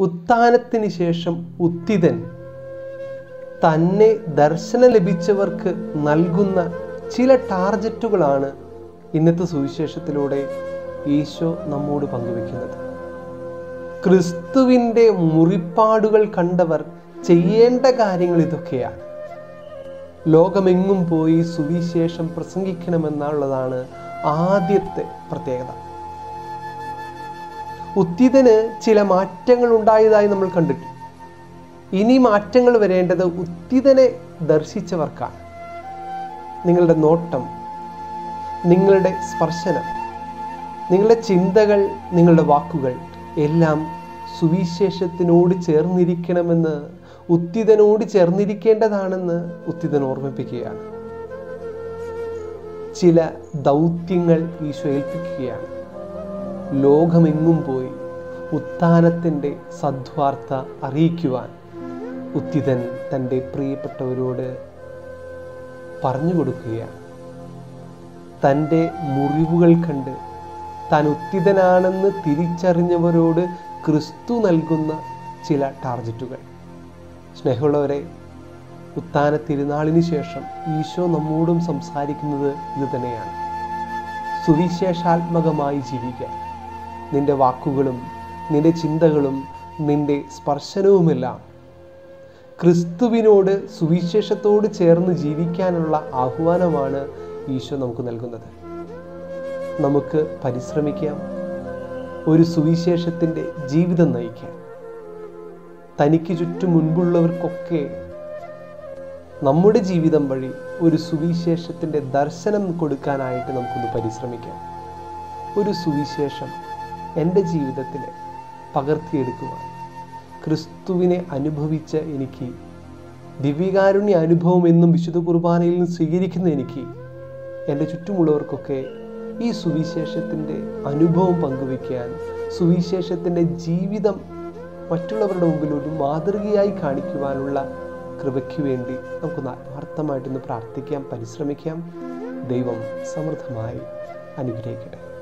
ഉത്ഥാനത്തിന് ശേഷം ഉത്തിതൻ. തന്നെ ദർശനം ലഭിച്ചവർക്ക് നൽകുന്ന ചില ടാർജറ്റുകളാണ് ഇന്നത്തെ സുവിശേഷത്തിലൂടെ ഈശോ നമ്മോട് പങ്കുവെക്കുന്നത് ക്രിസ്തുവിന്റെ മുറിപ്പാടുകൾ കണ്ടവർ ചെയ്യേണ്ട കാര്യങ്ങൾ ഇതൊക്കെയാണ്. ലോകമെങ്ങും പോയി സുവിശേഷം പ്രസംഗിക്കണമെന്നുള്ളതാണ് ആദ്യത്തെ പ്രത്യേകത. ഉത്തിതന് ചില മാറ്റങ്ങൾ ഉണ്ടായതായി നമ്മൾ കണ്ടിട്ടു ഇനി മാറ്റങ്ങൾ വരേണ്ടത് ഉത്തിതനെ ദർശിച്ചവർക്കാണ്. നിങ്ങളുടെ നോട്ടം നിങ്ങളുടെ സ്പർശനം നിങ്ങളുടെ ചിന്തകൾ നിങ്ങളുടെ വാക്കുകൾ എല്ലാം സുവിശേഷത്തിനോട് ചേർന്നിരിക്കണമെന്ന് ഉത്തിതനോട് ചേർന്നിരിക്കേണ്ടതാണെന്ന് ഉത്തിതൻ ഓർമ്മിപ്പിക്കുകയാണ്. ചില ദൗത്യങ്ങൾ ഈശോ ഏൽപ്പിക്കുകയാണ്. ലോകമെങ്ങും പോയി ഉത്ഥാനത്തിന്റെ സദ്വാർത്ത അറിയിക്കുവാൻ ഉത്തിതൻ തന്റെ പ്രിയപ്പെട്ടവരോട് പറഞ്ഞു കൊടുക്കുകയാണ്. തന്റെ മുറിവുകൾ കണ്ട് താൻ ഉത്തിതനാണെന്ന് തിരിച്ചറിഞ്ഞവരോട് ക്രിസ്തു നൽകുന്ന ചില ടാർജറ്റുകൾ. സ്നേഹമുള്ളവരെ ഉത്താന തിരുനാളിന് ശേഷം ഈശോ നമ്മോടും സംസാരിക്കുന്നത് ഇത് തന്നെയാണ് സുവിശേഷാത്മകമായി ജീവിക്കാൻ. നിന്റെ വാക്കുകളും നിന്റെ ചിന്തകളും നിന്റെ സ്പർശനവുമെല്ലാം ക്രിസ്തുവിനോട് സുവിശേഷത്തോട് ചേർന്ന് ജീവിക്കാനുള്ള ആഹ്വാനമാണ് ഈശോ നമുക്ക് നൽകുന്നത്. നമുക്ക് പരിശ്രമിക്കാം. ഒരു സുവിശേഷത്തിന്റെ ജീവിതം നയിക്കാൻ തനിക്ക് ചുറ്റും മുൻപുള്ളവർക്കൊക്കെ നമ്മുടെ ജീവിതം വഴി ഒരു സുവിശേഷത്തിന്റെ ദർശനം കൊടുക്കാനായിട്ട് നമുക്കൊന്ന് പരിശ്രമിക്കാം. ഒരു സുവിശേഷം എന്റെ ജീവിതത്തിൽ പകർത്തിയെടുക്കുവാൻ ക്രിസ്തുവിനെ അനുഭവിച്ച എനിക്ക് ദിവ്യകാരുണ്യ അനുഭവം എന്നും വിശുദ്ധ കുർബാനയിൽ നിന്ന് സ്വീകരിക്കുന്ന എനിക്ക് എന്റെ ചുറ്റുമുള്ളവർക്കൊക്കെ ഈ സുവിശേഷത്തിന്റെ അനുഭവം പങ്കുവയ്ക്കാൻ സുവിശേഷത്തിന്റെ ജീവിതം മറ്റുള്ളവരുടെ മുമ്പിൽ ഒരു മാതൃകയായി കാണിക്കുവാനുള്ള കൃപയ്ക്ക് വേണ്ടി നമുക്കൊന്ന് ആത്മാർത്ഥമായിട്ടൊന്ന് പ്രാർത്ഥിക്കാം പരിശ്രമിക്കാം. ദൈവം സമൃദ്ധമായി അനുഗ്രഹിക്കട്ടെ.